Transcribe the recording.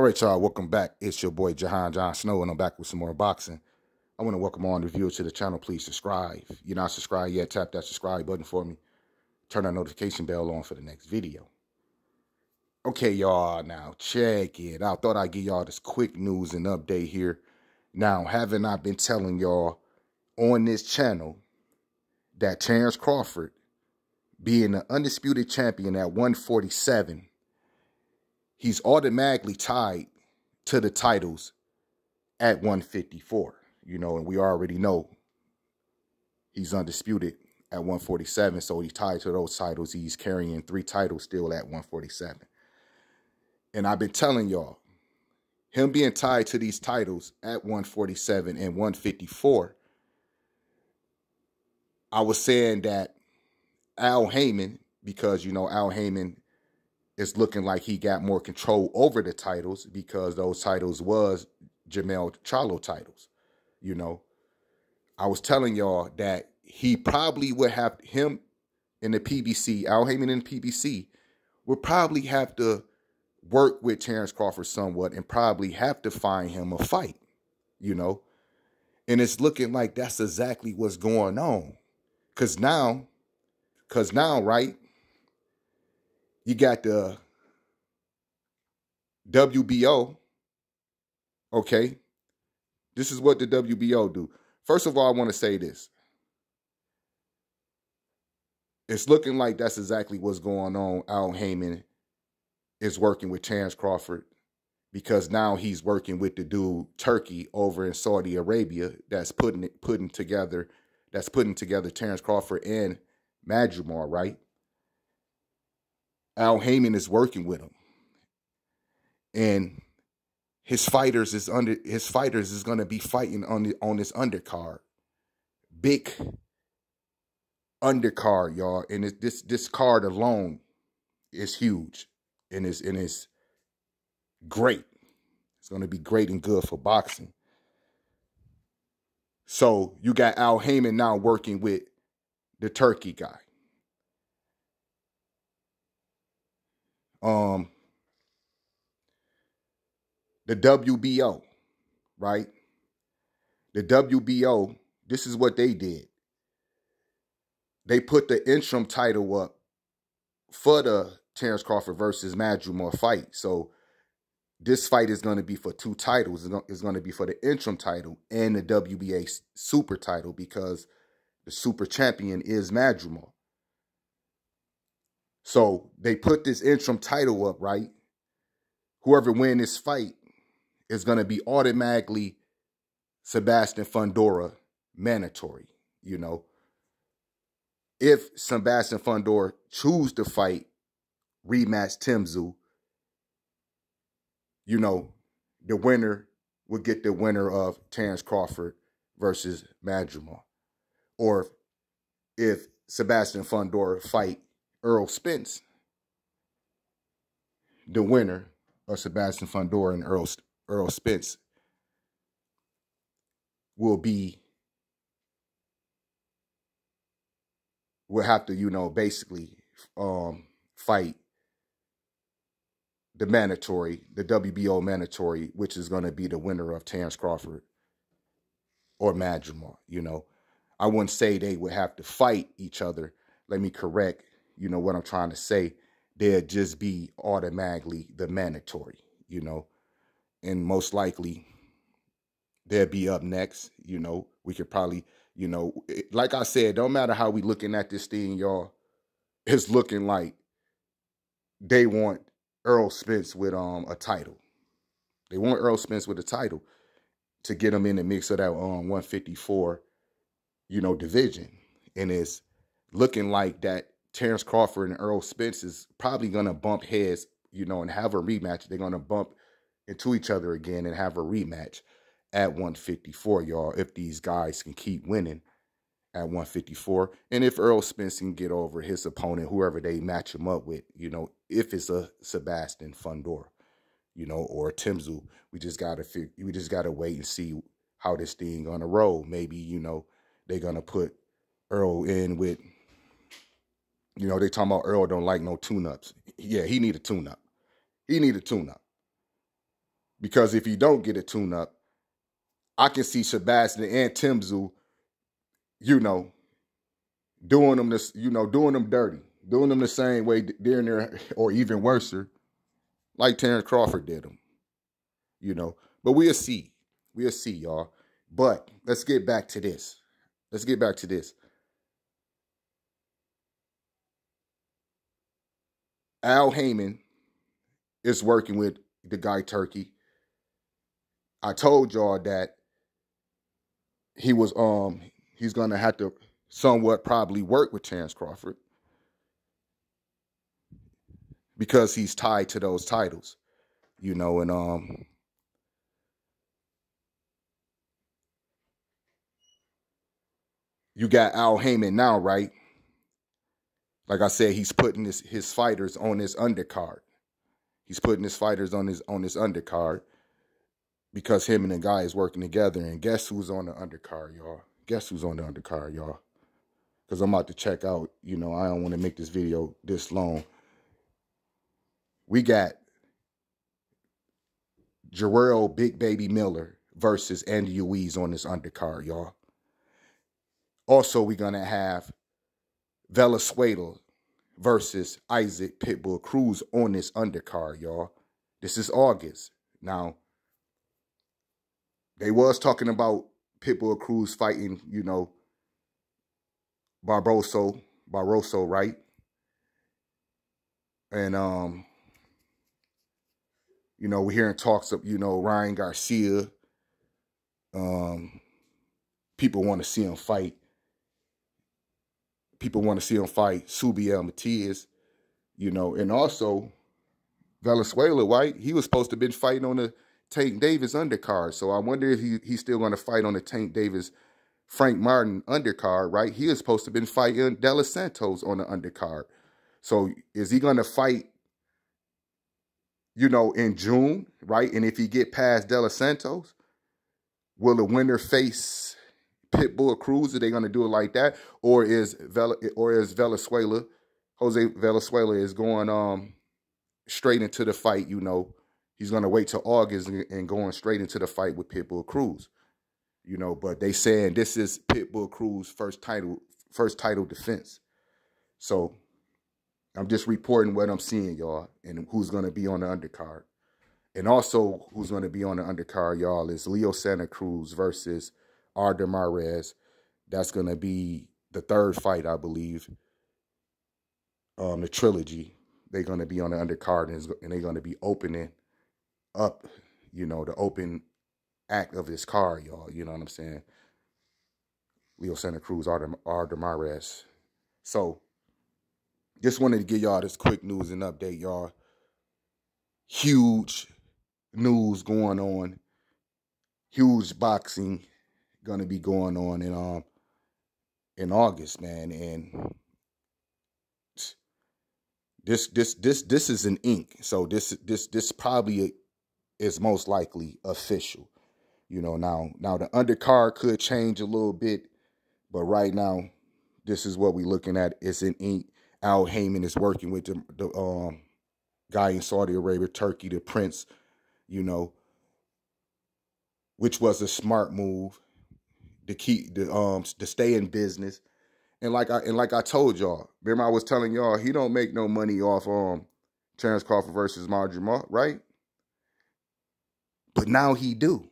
All right, y'all, welcome back. It's your boy Jahan John Snow, and I'm back with some more boxing. I want to welcome all the viewers to the channel. Please subscribe. If you're not subscribed yet, tap that subscribe button for me. Turn that notification bell on for the next video. Okay, y'all, now check it out. Thought I'd give y'all this quick news and update here. Now, haven't I been telling y'all on this channel that Terence Crawford, being the undisputed champion at 147, he's automatically tied to the titles at 154. You know, and we already know he's undisputed at 147. So he's tied to those titles. He's carrying three titles still at 147. And I've been telling y'all, him being tied to these titles at 147 and 154, I was saying that Al Haymon, because, you know, Al Haymon it's looking like he got more control over the titles because those titles was Jermell Charlo titles. You know, I was telling y'all that he probably would have him in the PBC, Al Haymon in the PBC, would probably have to work with Terence Crawford somewhat and probably have to find him a fight, you know. And it's looking like that's exactly what's going on. Cause now, cause now, right, you got the WBO. Okay. This is what the WBO do. First of all, I want to say this. It's looking like that's exactly what's going on. Al Haymon is working with Terence Crawford because now he's working with the dude Turki over in Saudi Arabia that's putting it putting together that's putting together Terence Crawford and Madrimov, right? Al Haymon is working with him. And his fighters is under his fighters is gonna be fighting on the on this undercard. Big undercard, y'all. And it, this this card alone is huge and is and is great. It's gonna be great and good for boxing. So you got Al Haymon now working with the Turki guy. Um the WBO, right? The WBO, this is what they did. They put the interim title up for the Terence Crawford versus Madrimov fight. So this fight is going to be for two titles. It's going to be for the interim title and the WBA super title because the super champion is Madrimov. So they put this interim title up, right? Whoever win this fight is going to be automatically Sebastian Fundora mandatory, you know. If Sebastian Fundora choose to fight rematch Tim Tszyu, you know, the winner would get the winner of Terence Crawford versus Madrimov. Or if Sebastian Fundora fight Errol Spence, the winner of Sebastian Fundora and Earl, Errol Spence, will be, will have to, you know, basically um, fight the mandatory, the WBO mandatory, which is going to be the winner of Terence Crawford or Madrimov, you know. I wouldn't say they would have to fight each other. Let me correct you know what I'm trying to say, they'd just be automatically the mandatory, you know, and most likely they'll be up next. You know, we could probably, you know, like I said, don't matter how we looking at this thing, y'all, it's looking like they want Earl Spence with um a title. They want Earl Spence with a title to get him in the mix of that um 154, you know, division. And it's looking like that Terence Crawford and Earl Spence is probably going to bump heads, you know, and have a rematch. They're going to bump into each other again and have a rematch at 154, y'all, if these guys can keep winning at 154. And if Earl Spence can get over his opponent, whoever they match him up with, you know, if it's a Sebastian Fundora, you know, or Tim Tszyu, we just gotta we just gotta wait and see how this thing gonna roll. Maybe, you know, they're gonna put Earl in with you know, they talking about Earl don't like no tune-ups. Yeah, he need a tune-up. He need a tune-up. Because if he don't get a tune up, I can see Sebastian and Tim Tszyu, you know, doing them this, you know, doing them dirty, doing them the same way during there, or even worse, like Terence Crawford did them. You know, but we'll see. We'll see, y'all. But let's get back to this. Let's get back to this. Al Haymon is working with the guy Turki. I told y'all that he was um he's gonna have to somewhat probably work with Terence Crawford because he's tied to those titles, you know, and um you got Al Haymon now, right? Like I said, he's putting his his fighters on his undercard. He's putting his fighters on his on his undercard because him and the guy is working together. And guess who's on the undercard, y'all? Guess who's on the undercard, y'all? Because I'm about to check out. You know, I don't want to make this video this long. We got Jarrell Big Baby Miller versus Andy Ruiz on this undercard, y'all. Also, we're going to have Valenzuela versus Isaac Pitbull Cruz on this undercard, y'all. This is August. Now, they was talking about Pitbull Cruz fighting, you know, Barboso, Barroso, right? And um, you know, we're hearing talks of, you know, Ryan Garcia. Um, people want to see him fight. People want to see him fight Subriel Matias, you know, and also Valenzuela, right? He was supposed to have been fighting on the Tank Davis undercard. So I wonder if he, he's still going to fight on the Tank Davis Frank Martin undercard, right? He is supposed to have been fighting De Los Santos on the undercard. So is he going to fight, you know, in June, right? And if he get past De Los Santos, will the winner face Pitbull Cruz? Are they going to do it like that? Or is Vel or is Valenzuela, Jose Valenzuela is going um straight into the fight, you know, he's going to wait till August and, and, going straight into the fight with Pitbull Cruz. You know, but they saying this is Pitbull Cruz first title first title defense. So I'm just reporting what I'm seeing, y'all, and who's going to be on the undercard. And also who's going to be on the undercard, y'all, is Leo Santa Cruz versus Abner Mares. That's going to be the third fight, I believe. Um, the trilogy. They're going to be on the undercard and, and they're going to be opening up, you know, the open act of this car, y'all. You know what I'm saying? Leo Santa Cruz, Artur, Abner Mares. So, just wanted to give y'all this quick news and update, y'all. Huge news going on. Huge boxing gonna be going on in um in August, man. And this this this this is an ink. So this this this probably is most likely official. You know, now now the undercard could change a little bit, but right now, this is what we're looking at. It's an ink. Al Haymon is working with the, the um guy in Saudi Arabia, Turki, the prince, you know, which was a smart move to keep the um to stay in business. And like I and like I told y'all, remember I was telling y'all he don't make no money off um Terence Crawford versus Marjorie right? But now he do.